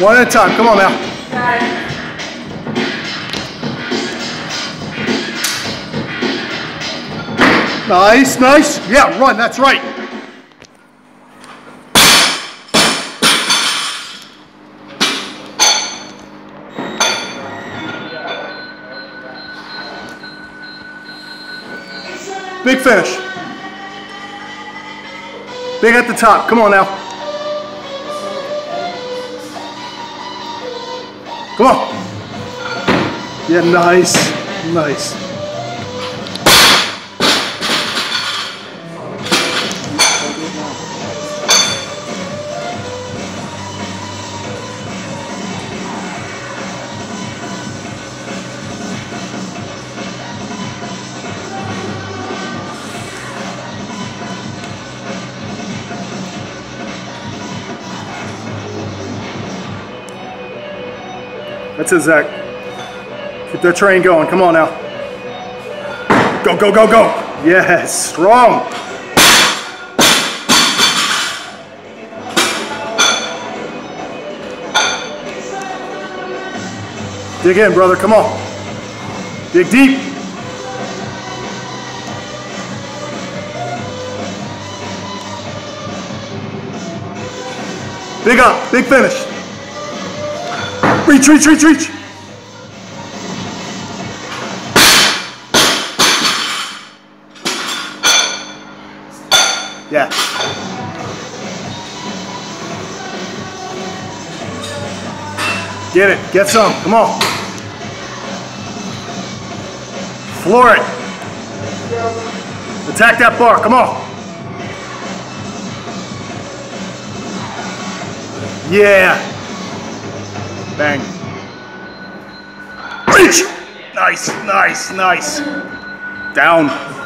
One at a time. Come on now. Nice, nice. Yeah, run. That's right. Big finish. Big at the top. Come on now. Come on. Yeah, nice. Nice. That's it, Zach. Keep that train going. Come on now. Go, go, go, go. Yes, strong. Dig in, brother. Come on. Dig deep. Big up. Big finish. Reach, reach, reach, reach. Yeah. Get it. Get some. Come on. Floor it. Attack that bar. Come on. Yeah. Bang. Reach. Nice, nice, nice. Down.